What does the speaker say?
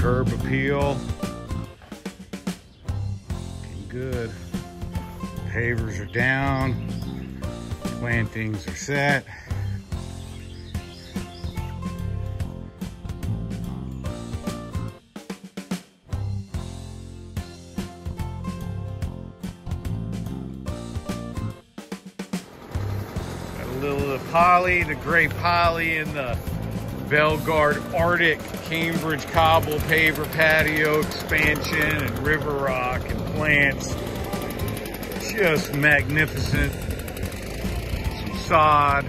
curb appeal. Looking good. Pavers are down. Plantings are set. Got a little of the poly, the gray poly and the Belgard Arctic Cambridge cobble paver patio expansion and river rock and plants. Just magnificent. Some sod.